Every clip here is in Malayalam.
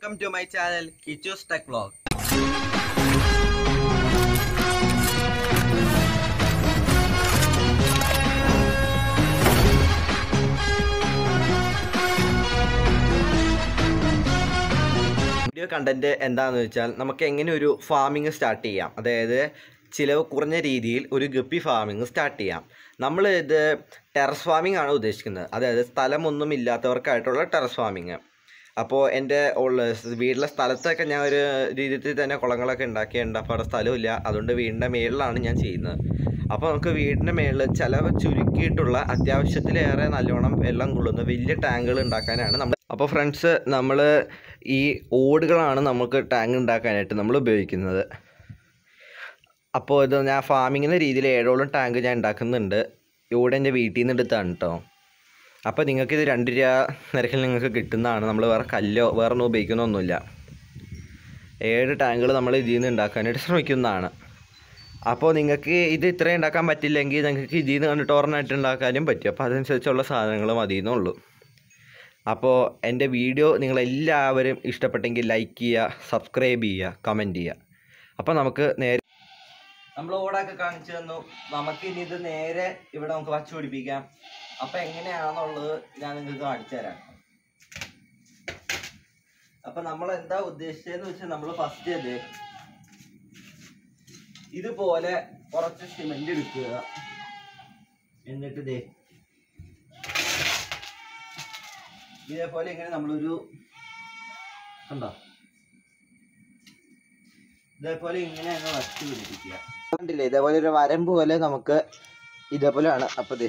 Welcome to my channel Kichu's tech vlog video content എന്താണെന്ന് വെച്ചാൽ നമുക്ക് എങ്ങനെ ഒരു ഫാമിംഗ് സ്റ്റാർട്ട് ചെയ്യാം. അതായത് ചിലവ് കുറഞ്ഞ രീതിയിൽ ഒരു ഗപ്പി ഫാമിംഗ് സ്റ്റാർട്ട് ചെയ്യാം. നമ്മൾ ഇത് ടെറസ് ഫാമിംഗ് ആണ് ഉദ്ദേശിക്കുന്നത്. അതായത് സ്ഥലമൊന്നും ഇല്ലാത്തവർക്കായിട്ടുള്ള ടെറസ് ഫാമിങ് അപ്പോൾ എന്റെ ഉള്ള വീട്ടിലെ സ്ഥലത്തൊക്കെ ഞാൻ ഒരു രീതിയിൽ തന്നെ കുളങ്ങളൊക്കെ ഉണ്ടാക്കിയിട്ടുണ്ട്. അപ്പോൾ അവിടെ സ്ഥലമില്ല. അതുകൊണ്ട് വീടിന്റെ മേളിലാണ് ഞാൻ ചെയ്യുന്നത്. അപ്പോൾ നമുക്ക് വീടിന്റെ മേളിൽ ചിലവ് ചുരുക്കിയിട്ടുള്ള അത്യാവശ്യത്തിലേറെ നല്ലോണം വെള്ളം കൊള്ളുന്ന വലിയ ടാങ്കുകൾ ഉണ്ടാക്കാനാണ് നമ്മൾ അപ്പോൾ ഫ്രണ്ട്സ് നമ്മൾ ഈ ഓടുകളാണ് നമുക്ക് ടാങ്ക് ഉണ്ടാക്കാനായിട്ട് നമ്മൾ ഉപയോഗിക്കുന്നത്. അപ്പോൾ ഇത് ഞാൻ ഫാമിങ്ങിന്റെ രീതിയിൽ ഏഴോളം ടാങ്ക് ഞാൻ ഉണ്ടാക്കുന്നുണ്ട്. ഇവിടെ എന്റെ വീട്ടിൽ നിന്ന് എടുത്താണ് കേട്ടോ അപ്പോൾ നിങ്ങൾക്ക് ഇത് രണ്ട് രൂപ നിരക്കിൽ നിങ്ങൾക്ക് കിട്ടുന്നതാണ്. നമ്മൾ വേറെ കല്ലോ വേറെ ഒന്നും ഉപയോഗിക്കുന്നൊന്നുമില്ല. ഏഴ് ടാങ്കുകൾ നമ്മൾ ഇതിൽ നിന്ന് ഉണ്ടാക്കാനായിട്ട് ശ്രമിക്കുന്നതാണ്. അപ്പോൾ നിങ്ങൾക്ക് ഇത് ഇത്രയും ഉണ്ടാക്കാൻ പറ്റില്ലെങ്കിൽ നിങ്ങൾക്ക് ഇതിൽ നിന്ന് കണ്ടിട്ട് ഓർണായിട്ട് ഉണ്ടാക്കാനും പറ്റും. അപ്പോൾ അതനുസരിച്ചുള്ള സാധനങ്ങൾ മതി എന്നുള്ളൂ അപ്പോൾ എന്റെ വീഡിയോ നിങ്ങളെല്ലാവരും ഇഷ്ടപ്പെട്ടെങ്കിൽ ലൈക്ക് ചെയ്യുക സബ്സ്ക്രൈബ് ചെയ്യുക കമന്റ് ചെയ്യുക. അപ്പോൾ നമുക്ക് നേരെ നമ്മൾ ഓടാക്കി കാണിച്ചു തന്നു. നമുക്ക് ഇനി ഇത് നേരെ ഇവിടെ നമുക്ക് വച്ചു പിടിപ്പിക്കാം. അപ്പോൾ എങ്ങനെയാണെന്നുള്ളത് ഞാൻ നിങ്ങൾക്ക് കാണിച്ചു തരാം. അപ്പോൾ നമ്മൾ എന്താ ഉദ്ദേശിച്ചതെന്ന് വെച്ചാൽ നമ്മൾ ഫസ്റ്റ് ഇത് ഇതുപോലെ കുറച്ച് സിമെന്റ് എടുക്കുക. എന്നിട്ട് ദേ ഇതേപോലെ ഇങ്ങനെ നമ്മളൊരു കണ്ടോ? ഇതേപോലെ ഇങ്ങനെ അങ്ങ് വച്ച് പിടിപ്പിക്കുക. കണ്ടില്ലേ? ഇതേപോലെ ഒരു വരമ്പ് പോലെ നമുക്ക് ഇതേപോലെയാണ്. അപ്പോൾ ഇത്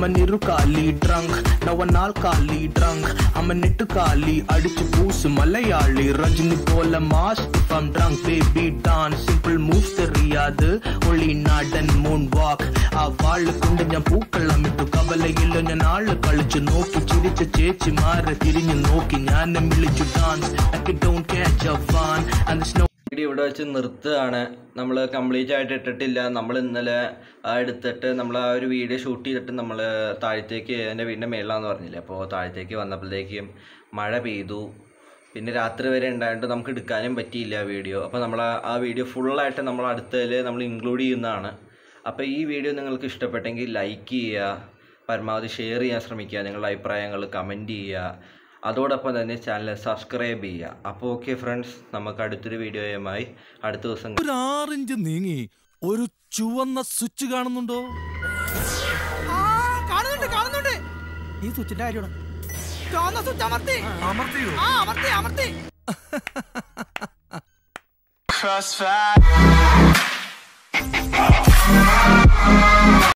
I'm an irukali drunk, now an alkali drunk. I'm an itukali, adichu boosu malayali. Ranjini pola mask if I'm drunk, baby dance. Simple moves தெரியாது, ஒளி நாடன் moon walk. அவ்வாழு கொண்டு ஞான் பூக்கலாம் இட்டு கவலையில் ஞான் ஆளு கழிச்சு நோக்கி சிரிச்ச சேச்சி மாற திரிஞ்சு நோக்கி ஞானம் இழிச்சு dance. I don't catch a van and the snow video ഇവിടെ വെച്ച് നിർത്തുകയാണ്. നമ്മൾ കംപ്ലീറ്റ് ആയിട്ട് ഇട്ടിട്ടില്ല. നമ്മൾ ഇന്നലെ എടുത്തിട്ട് നമ്മൾ ആ ഒരു വീഡിയോ ഷൂട്ട് ചെയ്തിട്ട് നമ്മൾ താഴത്തേക്ക് എന്റെ വീടിന്റെ മേളിലാന്ന് പറഞ്ഞില്ലേ? അപ്പോൾ താഴത്തേക്ക് വന്നപ്പോഴത്തേക്കും മഴ പെയ്തു. പിന്നെ രാത്രി വരെ ഉണ്ടായിട്ട് നമുക്ക് എടുക്കാനും പറ്റിയില്ല വീഡിയോ. അപ്പോൾ നമ്മൾ ആ വീഡിയോ ഫുള്ളായിട്ട് നമ്മൾ അടുത്തതിൽ നമ്മൾ ഇൻക്ലൂഡ് ചെയ്യുന്നതാണ്. അപ്പോൾ ഈ വീഡിയോ നിങ്ങൾക്ക് ഇഷ്ടപ്പെട്ടെങ്കിൽ ലൈക്ക് ചെയ്യുക. പരമാവധി ഷെയർ ചെയ്യാൻ ശ്രമിക്കുക. നിങ്ങളുടെ അഭിപ്രായങ്ങൾ കമന്റ് ചെയ്യുക. അതോടൊപ്പം തന്നെ ചാനൽ സബ്സ്ക്രൈബ് ചെയ്യുക. അപ്പോൾ ഓക്കെ ഫ്രണ്ട്സ് നമുക്ക് അടുത്തൊരു വീഡിയോയുമായി അടുത്ത ദിവസം ഒരു ആറിഞ്ച് നീങ്ങി ഒരു ചുവന്ന സ്വിച്ച് കാണുന്നുണ്ടോ? കാണുന്നുണ്ട് കാണുന്നുണ്ട്. ഈ സ്വിച്ചിന്റെ കാര്യമാണ്. ചുവന്ന സ്വിച്ച് അമർത്തി. അമർത്തിയോ? ആ അമർത്തി അമർത്തി.